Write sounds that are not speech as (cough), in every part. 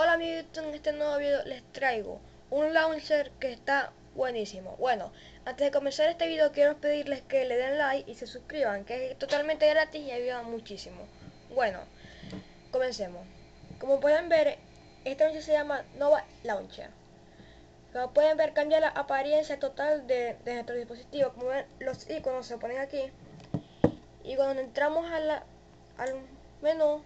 Hola amigos, en este nuevo video les traigo un launcher que está buenísimo. Bueno, antes de comenzar este video quiero pedirles que le den like y se suscriban, que es totalmente gratis y ayuda muchísimo. Bueno, comencemos. Como pueden ver, este launcher se llama Nova Launcher. Como pueden ver, cambia la apariencia total de, nuestro dispositivo. Como ven, los iconos se ponen aquí. Y cuando entramos a la, al menú,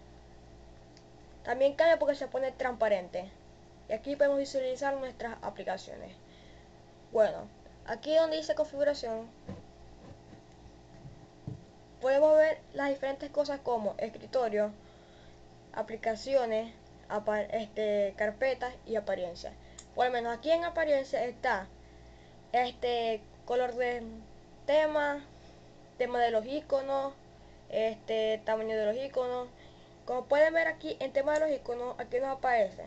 también cambia porque se pone transparente. Y aquí podemos visualizar nuestras aplicaciones. Bueno, aquí donde dice configuración, podemos ver las diferentes cosas como escritorio, aplicaciones, este, carpetas y apariencia. Por lo menos aquí en apariencia está este color de tema, tema de los iconos, este tamaño de los iconos, como pueden ver aquí en tema de los iconos, aquí nos aparece.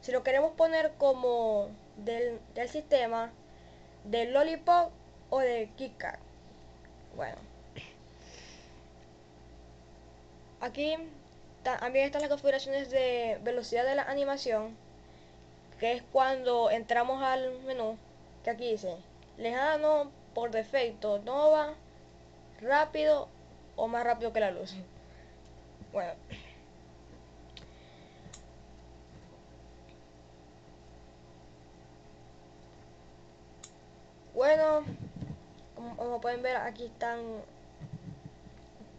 Si lo queremos poner como del, sistema, del Lollipop o del KitKat. Bueno. Aquí también están las configuraciones de velocidad de la animación, que es cuando entramos al menú, que aquí dice lejano por defecto, no va rápido o más rápido que la luz. (laughs) Bueno. Como, pueden ver aquí están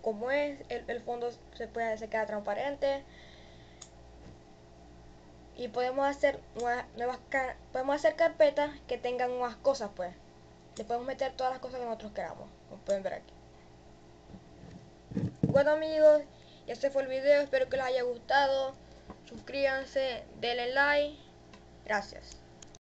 como es, el, fondo se puede se queda transparente. Y podemos hacer nuevas, nuevas podemos hacer carpetas que tengan nuevas cosas pues. Le podemos meter todas las cosas que nosotros queramos como pueden ver aquí. Bueno amigos y este fue el video espero que les haya gustado. Suscríbanse denle like. Gracias